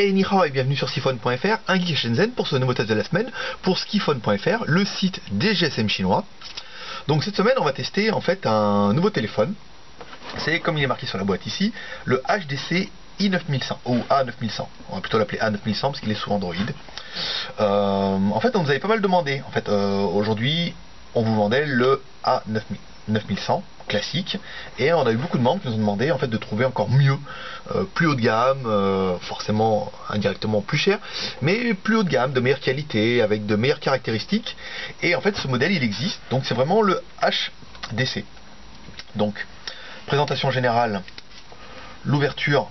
Et ni hao et bienvenue sur Siphon.fr, un geek Shenzhen pour ce nouveau test de la semaine pour Skiphone.fr, le site des GSM chinois. Donc cette semaine, on va tester en fait un nouveau téléphone. C'est comme il est marqué sur la boîte ici, le HDC i9100 ou A9100. On va plutôt l'appeler A9100 parce qu'il est sous Android. Euh, en fait, on nous avait pas mal demandé. En fait, euh, aujourd'hui, on vous vendait le A9100 classique. Et on a eu beaucoup de membres qui nous ont demandé en fait de trouver encore mieux, euh, plus haut de gamme, euh, forcément indirectement plus cher, mais plus haut de gamme, de meilleure qualité, avec de meilleures caractéristiques. Et en fait, ce modèle il existe, donc c'est vraiment le HDC. Donc, présentation générale, l'ouverture,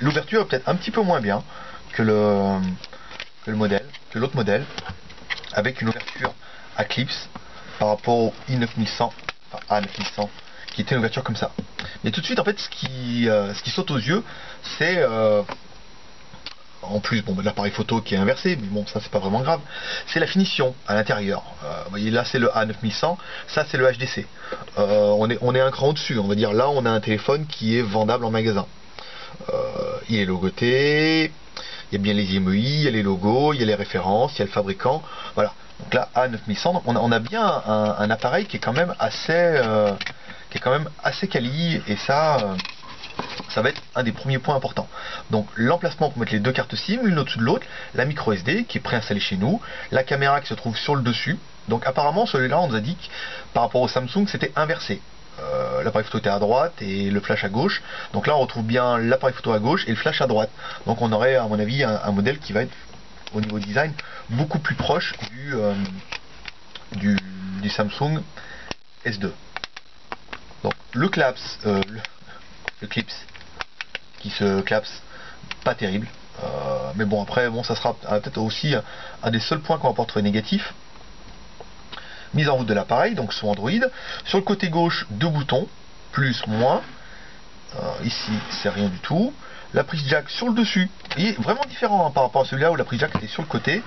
l'ouverture est peut-être un petit peu moins bien que le, le modèle, que l'autre modèle, avec une ouverture à clips par rapport au i9100 à 9100 qui était une voiture comme ça. Mais tout de suite, en fait, ce qui, euh, saute aux yeux, c'est euh, en plus bon, l'appareil photo qui est inversé, mais bon, ça c'est pas vraiment grave. C'est la finition à l'intérieur. Euh, vous voyez, là c'est le A9100, ça c'est le HDC. on, est, on est un cran au-dessus, on va dire. Là, on a un téléphone qui est vendable en magasin. il est logoté, il y a bien les IMEI, il y a les logos, il y a les références, il y a le fabricant. Voilà. Donc là, A9100, on a, on a bien un, appareil qui est quand même assez, euh, qui est quand même assez quali, et ça, euh, ça va être un des premiers points importants. Donc l'emplacement pour mettre les deux cartes SIM, l'une au-dessus de l'autre, la micro SD qui est préinstallée chez nous, la caméra qui se trouve sur le dessus. Donc apparemment, celui-là, on nous a dit que par rapport au Samsung, c'était inversé. Euh, l'appareil photo était à droite et le flash à gauche. Donc là, on retrouve bien l'appareil photo à gauche et le flash à droite. Donc on aurait, à mon avis, un modèle qui va être au niveau design beaucoup plus proche du, euh, Samsung S2. Donc le claps, euh, le, clips qui se claps, pas terrible. Euh, mais bon après bon ça sera peut-être aussi un des seuls points qu'on va pouvoir trouver négatif. Mise en route de l'appareil, donc sur Android. Sur le côté gauche, deux boutons, plus, moins. ici, c'est rien du tout la prise jack sur le dessus. Est vraiment différent hein, par rapport à celui-là où la prise jack était sur le côté.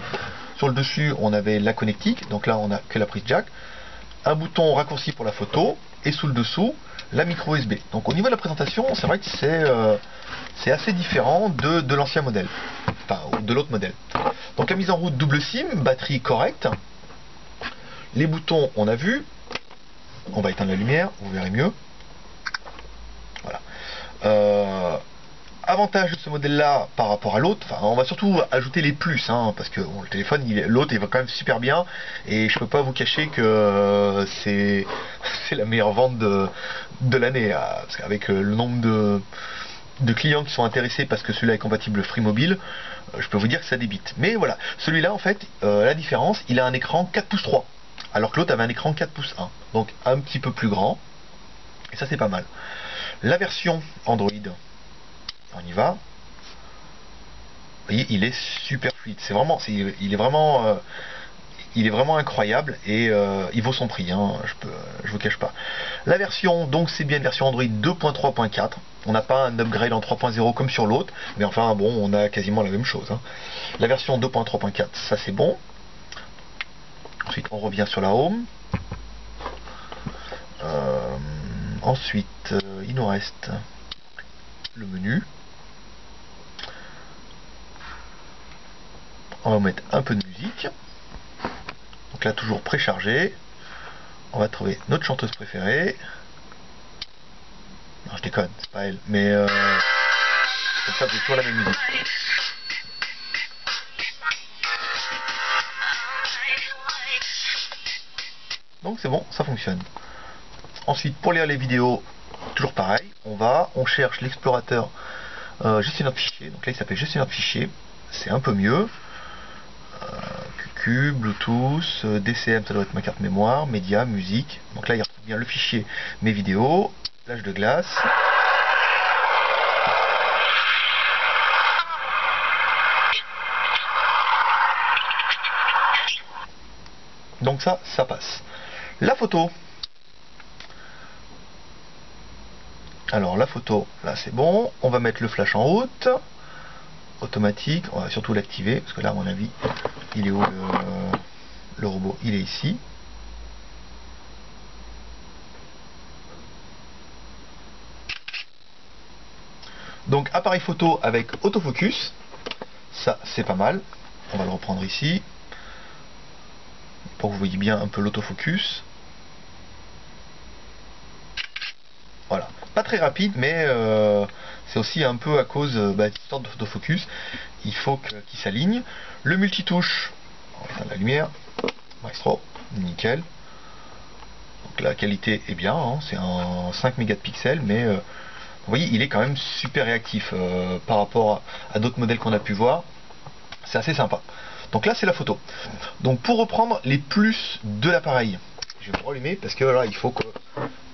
Sur le dessus, on avait la connectique, donc là on a que la prise jack. Un bouton raccourci pour la photo, et sous le dessous, la micro USB. Donc au niveau de la présentation, c'est vrai que c'est euh, assez différent de, de l'ancien modèle, enfin de l'autre modèle. Donc la mise en route double SIM, batterie correcte. Les boutons, on a vu. On va éteindre la lumière, vous verrez mieux. Voilà. Euh, avantage de ce modèle-là par rapport à l'autre, on va surtout ajouter les plus, hein, parce que le téléphone, l'autre, il va quand même super bien, et je peux pas vous cacher que euh, c'est la meilleure vente de, l'année, euh, parce qu'avec euh, le nombre de, clients qui sont intéressés parce que celui-là est compatible Free Mobile, je peux vous dire que ça débite. Mais voilà, celui-là, en fait, la différence, il a un écran 4 pouces 3, alors que l'autre avait un écran 4 pouces 1, donc un petit peu plus grand, et ça c'est pas mal. La version Android, on y va. Vous voyez, il est super fluide. C'est vraiment, il est vraiment, euh, il est vraiment incroyable et euh, il vaut son prix. Hein, je peux, je vous cache pas. La version, donc c'est bien une version Android 2.3.4. On n'a pas un upgrade en 3.0 comme sur l'autre, mais enfin bon, on a quasiment la même chose. Hein. La version 2.3.4, ça c'est bon. Ensuite, on revient sur la home. Euh, ensuite, il nous reste le menu. On va mettre un peu de musique. Donc là, toujours préchargé. On va trouver notre chanteuse préférée. Non, je déconne, c'est pas elle. Mais euh, comme ça, toujours la même musique. Donc c'est bon, ça fonctionne. Ensuite, pour lire les vidéos, toujours pareil. On va, on cherche l'explorateur euh, gestionnaire de fichiers. Donc là, il s'appelle gestionnaire de fichiers. C'est un peu mieux. Bluetooth, euh, DCM, ça doit être ma carte mémoire, média, musique. Donc là, il retrouve bien le fichier, mes vidéos, plage de glace. Donc ça, ça passe. La photo. Alors la photo, là c'est bon. On va mettre le flash en route automatique. On va surtout l'activer parce que là, à mon avis, il est où le, robot? Il est ici. Donc appareil photo avec autofocus. Ça, c'est pas mal. On va le reprendre ici. Pour que vous voyez bien un peu l'autofocus. Voilà. Pas très rapide, mais euh, c'est aussi un peu à cause euh, bah, sorte d'autofocus. Il faut qu'il s'aligne. Le multitouche, la lumière. Maestro, nickel. Donc la qualité est bien, hein. c'est un 5 mégapixels, mais euh, vous voyez, il est quand même super réactif euh, par rapport à, d'autres modèles qu'on a pu voir. C'est assez sympa. Donc là, c'est la photo. Donc pour reprendre les plus de l'appareil, je vais me rallumer parce que là, il faut que...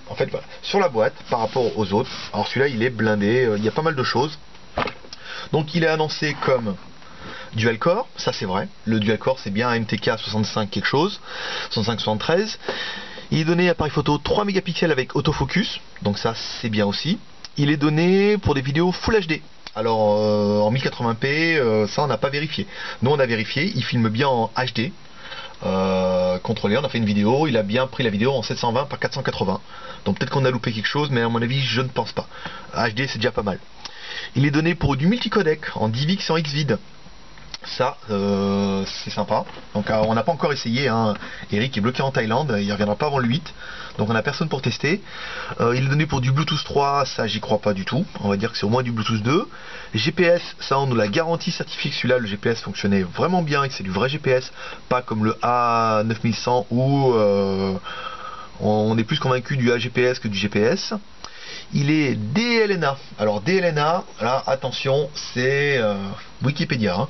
En fait, voilà, sur la boîte, par rapport aux autres, alors celui-là, il est blindé, euh, il y a pas mal de choses. Donc il est annoncé comme dual core, ça c'est vrai. Le dual core, c'est bien un MTK 65 quelque chose, 65-73. Il est donné appareil photo 3 mégapixels avec autofocus, donc ça c'est bien aussi. Il est donné pour des vidéos Full HD. Alors euh, en 1080p, euh, ça on n'a pas vérifié. Nous on a vérifié, il filme bien en HD. Euh, contrôlé, on a fait une vidéo, il a bien pris la vidéo en 720 par 480. Donc peut-être qu'on a loupé quelque chose, mais à mon avis je ne pense pas. HD c'est déjà pas mal. Il est donné pour du multicodec en DivX en XVID. Ça, euh, c'est sympa. Donc euh, on n'a pas encore essayé. Hein. Eric est bloqué en Thaïlande, il reviendra pas avant le 8. Donc on n'a personne pour tester. Euh, il est donné pour du Bluetooth 3, ça j'y crois pas du tout. On va dire que c'est au moins du Bluetooth 2. GPS, ça on nous l'a garantie certifié que celui-là, le GPS fonctionnait vraiment bien et que c'est du vrai GPS, pas comme le A9100 où on est plus convaincu du AGPS que du GPS il est DLNA. Alors DLNA, là attention, c'est euh, Wikipédia, hein.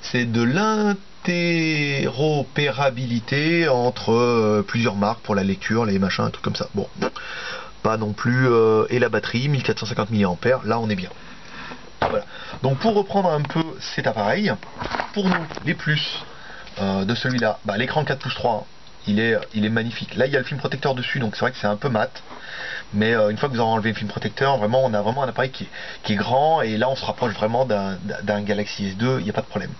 c'est de l'interopérabilité entre euh, plusieurs marques pour la lecture, les machins, un truc comme ça. Bon, pas non plus. Euh, et la batterie, 1450 mAh, là on est bien. Voilà. Donc pour reprendre un peu cet appareil, pour nous, les plus de celui-là, bah, l'écran 4 pouces 3, il est, est magnifique. Là, il y a le film protecteur dessus, donc c'est vrai que c'est un peu mat. Mais euh, une fois que vous avez enlevé le film protecteur, vraiment, on a vraiment un appareil qui, est grand. Et là, on se rapproche vraiment d'un Galaxy S2, il n'y a pas de problème.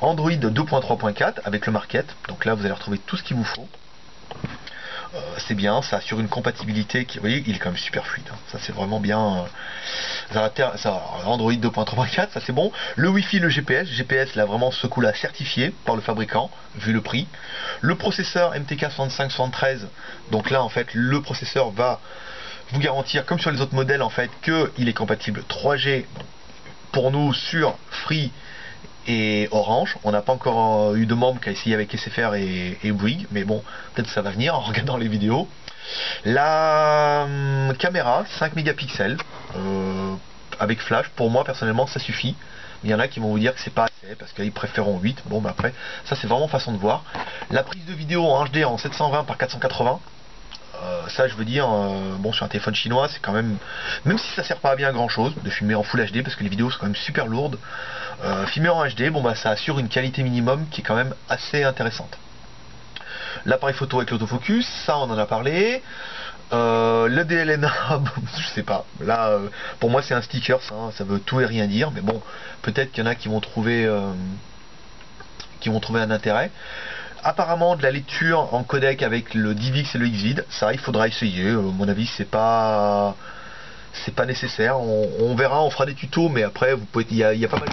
Android 2.3.4 avec le Market. Donc là, vous allez retrouver tout ce qu'il vous faut. Bien, ça assure une compatibilité qui, vous voyez, il est quand même super fluide. Hein. Ça c'est vraiment bien. Euh, ça, Android 2.3.4, ça c'est bon. Le Wi-Fi, le GPS, GPS là vraiment ce coup-là certifié par le fabricant, vu le prix. Le processeur MTK 6573, donc là en fait le processeur va vous garantir, comme sur les autres modèles en fait, qu'il est compatible 3G pour nous sur Free et Orange. On n'a pas encore eu de membre qui a essayé avec SFR et, et Bouygues, mais bon, peut-être ça va venir en regardant les vidéos. La hum, caméra, 5 mégapixels, euh, avec flash, pour moi personnellement ça suffit. Il y en a qui vont vous dire que c'est pas assez parce qu'ils préféreront 8. Bon, bah après, ça c'est vraiment façon de voir. La prise de vidéo en HD en 720 par 480, euh, ça je veux dire, euh, bon sur un téléphone chinois c'est quand même, même si ça sert pas à bien grand chose de filmer en Full HD parce que les vidéos sont quand même super lourdes, euh, filmer en HD, bon bah ça assure une qualité minimum qui est quand même assez intéressante. L'appareil photo avec l'autofocus, ça on en a parlé. le DLNA, je sais pas. Là, pour moi, c'est un sticker, ça, hein, ça veut tout et rien dire. Mais bon, peut-être qu'il y en a qui vont trouver, qui vont trouver un intérêt apparemment de la lecture en codec avec le DivX et le XVID. Ça, il faudra essayer. Euh, à mon avis, c'est pas c'est pas nécessaire. On, verra, on fera des tutos, mais après, vous pouvez, il y a, pas mal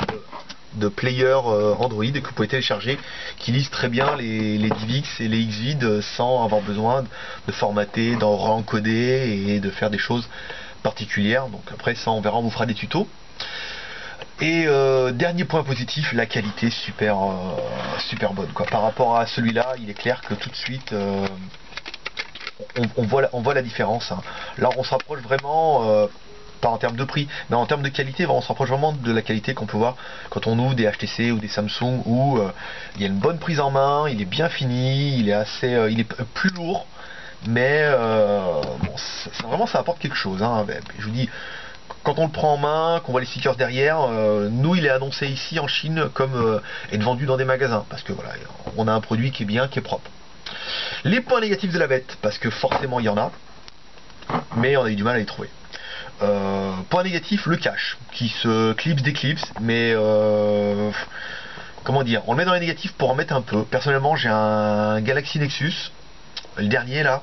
de, players euh, Android que vous pouvez télécharger qui lisent très bien les, les DivX et les XVID sans avoir besoin de formater, d'en rencoder et de faire des choses particulières. Donc après, ça, on verra, on vous fera des tutos. Et euh, dernier point positif, la qualité super euh, super bonne quoi. Par rapport à celui-là, il est clair que tout de suite euh, on, voit la, on voit la différence. Hein. Là on se rapproche vraiment pas en termes de prix, mais en termes de qualité, on se rapproche vraiment de la qualité qu'on peut voir quand on ouvre des HTC ou des Samsung où il y a une bonne prise en main, il est bien fini, il est assez, il est plus lourd, mais bon, vraiment ça apporte quelque chose. Hein. Je vous dis, quand on le prend en main, qu'on voit les stickers derrière, euh, nous il est annoncé ici en Chine comme euh, être vendu dans des magasins parce que voilà, on a un produit qui est bien, qui est propre. Les points négatifs de la bête, parce que forcément il y en a, mais on a eu du mal à les trouver. Euh, point négatif, le cache, qui se clipse, déclipse, mais comment dire, on le met dans les négatifs pour en mettre un peu. Personnellement, j'ai un Galaxy Nexus, le dernier là,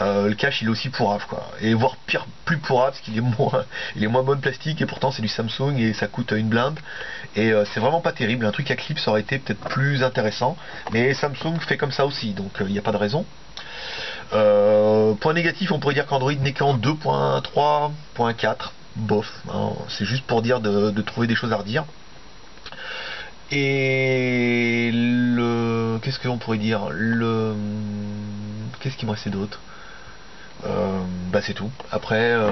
le cache il est aussi pourrave quoi. Et voire pire, plus pourrave parce qu'il est moins, il est moins bon plastique et pourtant c'est du Samsung et ça coûte une blinde. Et c'est vraiment pas terrible. Un truc à clip aurait été peut-être plus intéressant. Mais Samsung fait comme ça aussi, donc il n'y a pas de raison. point négatif, on pourrait dire qu'Android n'est qu'en 2.3.4 bof. Hein. c'est juste pour dire de, trouver des choses à redire. Et le. Qu'est-ce que l'on pourrait dire? Le. Qu'est-ce qui me restait d'autre? euh, Bah c'est tout. Après, euh,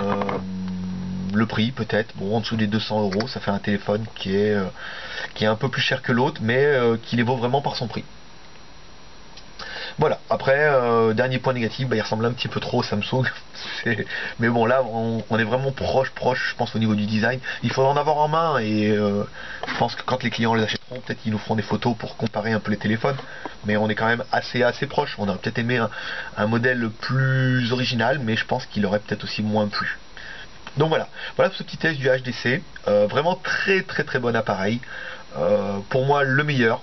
le prix peut-être. Bon, en dessous des 200 euros, ça fait un téléphone qui est, euh, qui est un peu plus cher que l'autre, mais qui les vaut vraiment par son prix. Voilà, après, euh, dernier point négatif, bah, il ressemble un petit peu trop au Samsung. Mais bon, là, on, est vraiment proche, proche, je pense, au niveau du design. Il faudra en avoir en main et euh, je pense que quand les clients les achèteront, peut-être qu'ils nous feront des photos pour comparer un peu les téléphones. Mais on est quand même assez, assez proche. On aurait peut-être aimé un, modèle plus original, mais je pense qu'il aurait peut-être aussi moins plu. Donc voilà, voilà ce petit test du HDC. Euh, vraiment très très très bon appareil. pour moi, le meilleur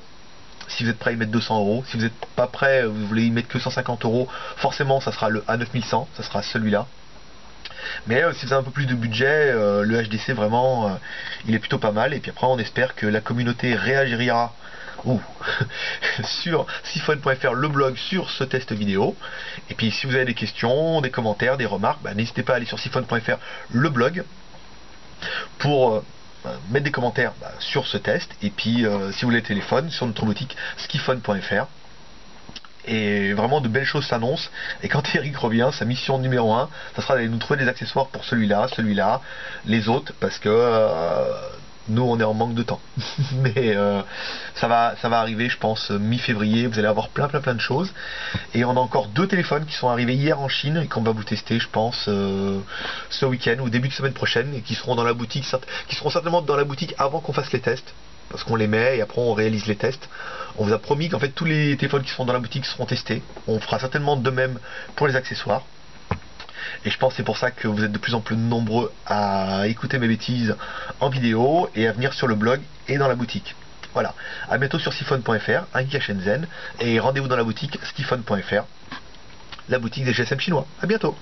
si vous êtes prêt à y mettre 200 euros. Si vous n'êtes pas prêt, vous voulez y mettre que 150 euros, forcément ça sera le A9100, ça sera celui-là. Mais euh, si vous avez un peu plus de budget, euh, le HDC vraiment, euh, il est plutôt pas mal. Et puis après, on espère que la communauté réagira sur siphon.fr, le blog sur ce test vidéo. Et puis si vous avez des questions, des commentaires, des remarques, bah, n'hésitez pas à aller sur siphon.fr, le blog, pour mettre des commentaires bah, sur ce test. Et puis, euh, si vous voulez le téléphone, sur notre boutique skiphone.fr. Et vraiment de belles choses s'annoncent. Et quand Eric revient, sa mission numéro 1, ça sera d'aller nous trouver des accessoires pour celui-là, celui-là, les autres, parce que euh, nous, on est en manque de temps. Mais euh, ça, va, ça va arriver, je pense, mi-février. Vous allez avoir plein, plein, plein de choses. Et on a encore deux téléphones qui sont arrivés hier en Chine et qu'on va vous tester, je pense, euh, ce week-end ou début de semaine prochaine et qui seront dans la boutique, qui seront certainement dans la boutique avant qu'on fasse les tests. Parce qu'on les met et après on réalise les tests. On vous a promis qu'en fait tous les téléphones qui seront dans la boutique seront testés. On fera certainement de même pour les accessoires. Et je pense que c'est pour ça que vous êtes de plus en plus nombreux à écouter mes bêtises en vidéo et à venir sur le blog et dans la boutique. Voilà. À bientôt sur siphon.fr, un geek à Shenzhen, et rendez-vous dans la boutique skiphone.fr, la boutique des GSM chinois. À bientôt.